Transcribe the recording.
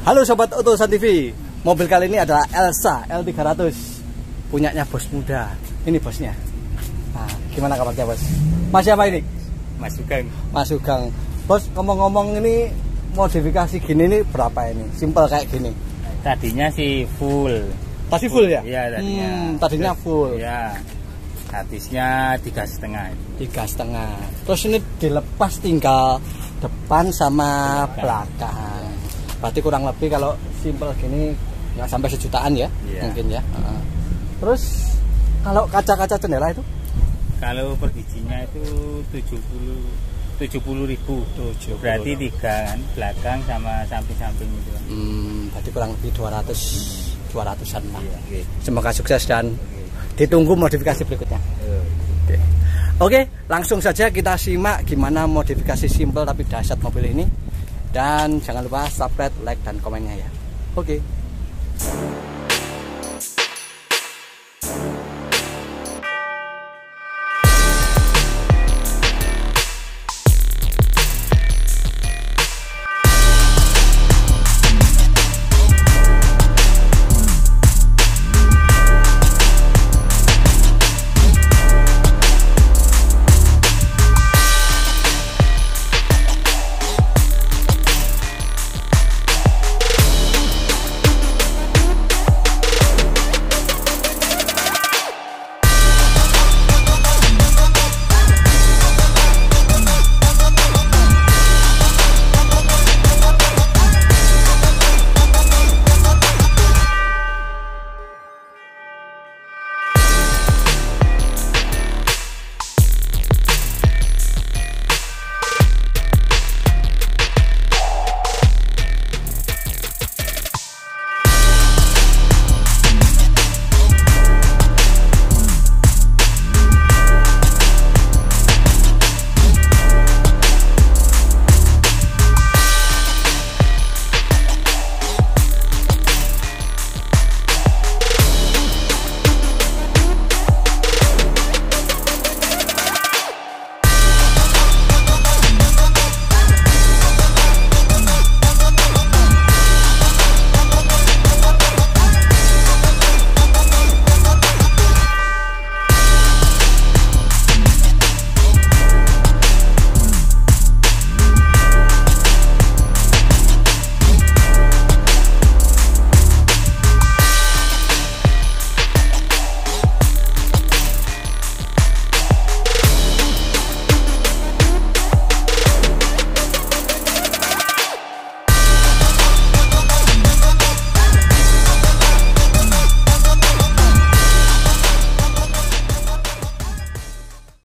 Halo Sobat Otosan TV Mobil kali ini adalah Elsa L300 Punyanya bos muda. Ini bosnya. Nah gimana kabarnya bos? Mas siapa ini? Mas Sugeng. Mas Sugeng. Bos ngomong-ngomong ini Modifikasi gini ini berapa ini? Simple kayak gini. Tadinya sih full. Tadi full ya? Iya tadinya. Hmm, Tadinya full. Iya. Habisnya tiga setengah. Tiga setengah. Terus ini dilepas tinggal depan sama belakang berarti kurang lebih kalau simple gini nggak sampai sejutaan ya Iya. mungkin ya Heeh. terus kalau kaca-kaca jendela itu Kalau per bijinya itu 70 70 ribu 70. Berarti tiga kan Belakang sama samping-samping itu hmm, berarti kurang lebih 200 200an lah Iya. Oke. semoga sukses dan ditunggu modifikasi berikutnya Oke. Oke, langsung saja kita simak gimana modifikasi simple tapi dahsyat mobil ini. Dan jangan lupa subscribe, like, dan komennya ya. Oke.